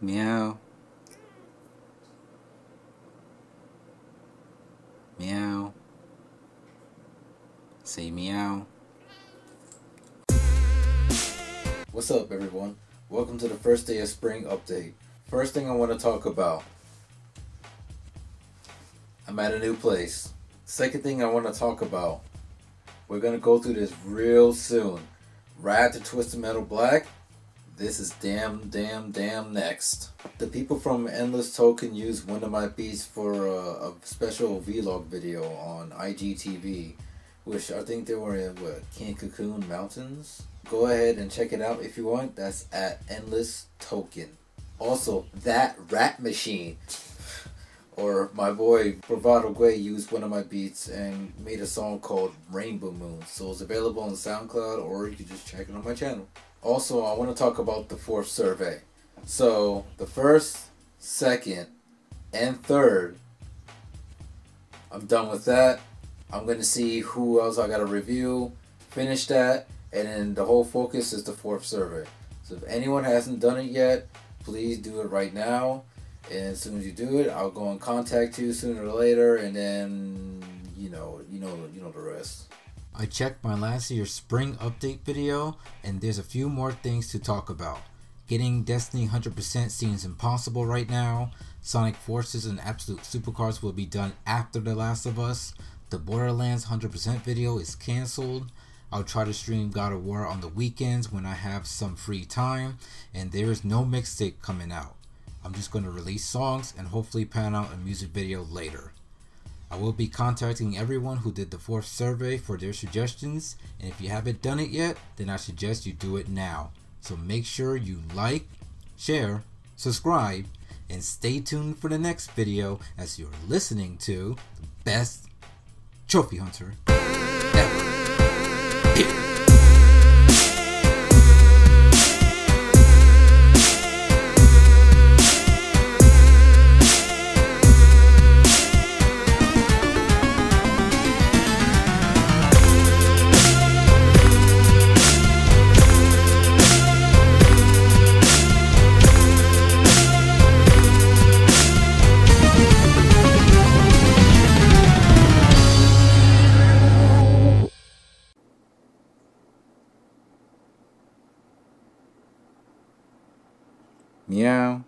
Meow. Meow. Say meow. What's up, everyone? Welcome to the first day of spring update. First thing I want to talk about I'm at a new place. Second thing I want to talk about we're gonna go through this real soon. Ride after Twisted Metal Black, this is damn, damn, damn next. The people from Endless Token used one of my beats for a, a special vlog video on IGTV, which I think they were in what Can Cocoon Mountains. Go ahead and check it out if you want. That's at Endless Token. Also, that Rat Machine or my boy Bravado Grey used one of my beats and made a song called Rainbow Moon. So it's available on SoundCloud or you can just check it on my channel. Also, I want to talk about the fourth survey. So, the first, second, and third, I'm done with that. I'm going to see who else I got to review, finish that, and then the whole focus is the fourth survey. So, if anyone hasn't done it yet, please do it right now. And as soon as you do it, I'll go and contact you sooner or later, and then you know, you know, you know the rest. I checked my last year's spring update video, and there's a few more things to talk about. Getting Destiny 100% seems impossible right now. Sonic Forces and Absolute Supercars will be done after The Last of Us. The Borderlands 100% video is cancelled. I'll try to stream God of War on the weekends when I have some free time, and there is no mixtape coming out. I'm just going to release songs and hopefully pan out a music video later. I will be contacting everyone who did the fourth survey for their suggestions, and if you haven't done it yet, then I suggest you do it now. So make sure you like, share, subscribe, and stay tuned for the next video as you're listening to the best trophy hunter Meow.